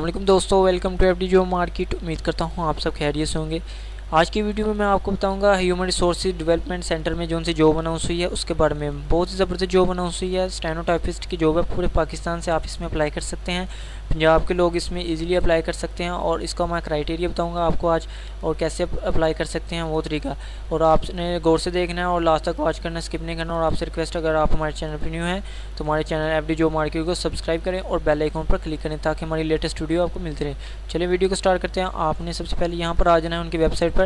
वालेकुम दोस्तों welcome to F D job market उम्मीद करता हूँ आप सब खैरियत होंगे। आज की वीडियो में मैं आपको बताऊँगा ह्यूमन रिसोर्स डेवलपमेंट सेंटर में जो उनसे जॉब अनाउंस हुई है, उसके बारे में बहुत ही ज़बरदस्त जॉब अनाउंस हुई है। स्टेनोटाइपिस्ट की जॉब है, पूरे पाकिस्तान से आप इसमें अप्लाई कर सकते हैं। पंजाब के लोग इसमें इजीली अप्लाई कर सकते हैं और इसका मैं क्राइटेरिया बताऊँगा आपको आज और कैसे अप्लाई कर सकते हैं वो तरीका। और आपने गौर से देखना है और लास्ट तक वॉच करना स्किप नहीं करना और आपसे रिक्वेस्ट अगर आप हमारे चैनल पर न्यू हैं तो हमारे channel F D job market को सब्सक्राइब करें और बेल आइकॉन पर क्लिक करें ताकि हमारी लेटेस्ट वीडियो आपको मिलती रहे। चलिए वीडियो को स्टार्ट करते हैं। आपने सबसे पहले यहाँ पर आ जाना है उनकी वेबसाइट पर।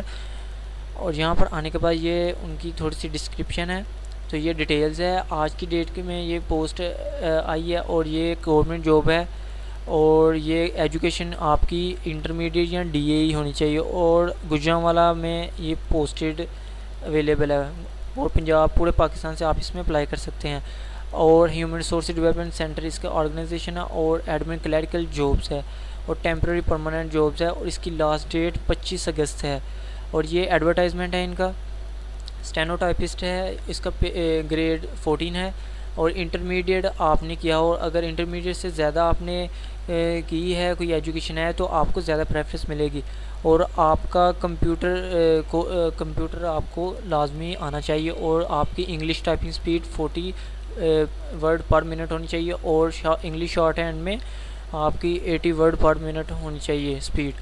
और यहाँ पर आने के बाद ये उनकी थोड़ी सी डिस्क्रिप्शन है तो ये डिटेल्स है। आज की डेट के में ये पोस्ट आई है और ये गवर्नमेंट जॉब है और ये एजुकेशन आपकी इंटरमीडिएट या डीए होनी चाहिए और गुजरावाला में ये पोस्टेड अवेलेबल है और पंजाब, पूरे पाकिस्तान से आप इसमें अप्लाई कर सकते हैं। और ह्यूमन रिसोर्स डेवलपमेंट सेंटर इसका ऑर्गेनाइजेशन है और एडमिन क्लैरिकल जॉब्स है। और टेम्प्रेरी परमानेंट जॉब्स है और इसकी लास्ट डेट 25 अगस्त है। और ये एडवर्टाइजमेंट है इनका। स्टेनोटाइपिस्ट है, इसका ग्रेड 14 है और इंटरमीडिएट आपने किया हो। अगर इंटरमीडिएट से ज़्यादा आपने की है, कोई एजुकेशन है तो आपको ज़्यादा प्रेफरेंस मिलेगी। और आपका कंप्यूटर को कंप्यूटर आपको लाजमी आना चाहिए और आपकी English typing speed 40 word per minute होनी चाहिए और इंग्लिश शॉर्ट हैंड में आपकी 80 वर्ड पर मिनट होनी चाहिए स्पीड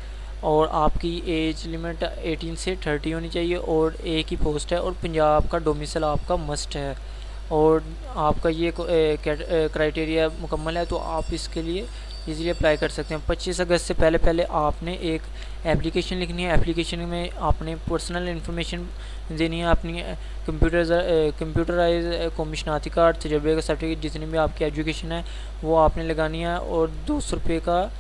और आपकी एज लिमिट 18 से 30 होनी चाहिए और एक ही पोस्ट है और पंजाब का डोमिसल आपका मस्ट है और आपका ये क्राइटेरिया मुकम्मल है तो आप इसके लिए इजीली अप्लाई कर सकते हैं। 25 अगस्त से पहले पहले आपने एक एप्लीकेशन लिखनी है। एप्लीकेशन में आपने पर्सनल इन्फॉर्मेशन देनी है। अपनी कंप्यूटर कंप्यूटराइज कमिशनाती कार्ड तजर्बे का सर्टिफिकेट जितनी भी आपकी एजुकेशन है, वो आपने लगानी है। और दो सौ रुपये का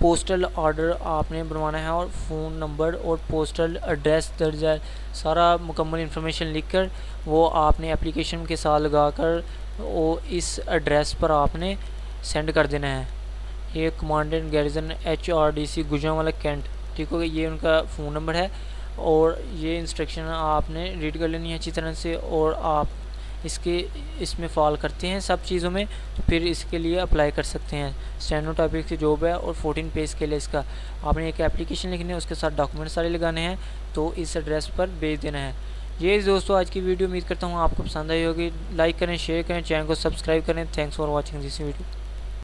पोस्टल ऑर्डर आपने बनवाना है और फ़ोन नंबर और पोस्टल एड्रेस दर्ज है। सारा मुकम्मल इन्फॉर्मेशन लिखकर वो आपने एप्लीकेशन के साथ लगाकर वो इस एड्रेस पर आपने सेंड कर देना है। ये commandant garrison H R D C Gujranwala cantt ठीक हो गया? ये उनका फ़ोन नंबर है और ये इंस्ट्रक्शन आपने रीड कर लेनी है अच्छी तरह से और आप इसके, इसमें फॉल करते हैं सब चीज़ों में तो फिर इसके लिए अप्लाई कर सकते हैं। स्टैंडो टॉपिक की जॉब है और 14 पेज के लिए इसका। आपने एक एप्लीकेशन लिखनी है, उसके साथ डॉक्यूमेंट सारे लगाने हैं तो इस एड्रेस पर भेज देना है। ये दोस्तों आज की वीडियो उम्मीद करता हूँ आपको पसंद आई होगी। लाइक करें शेयर करें चैनल को सब्सक्राइब करें। Thanks for watching this video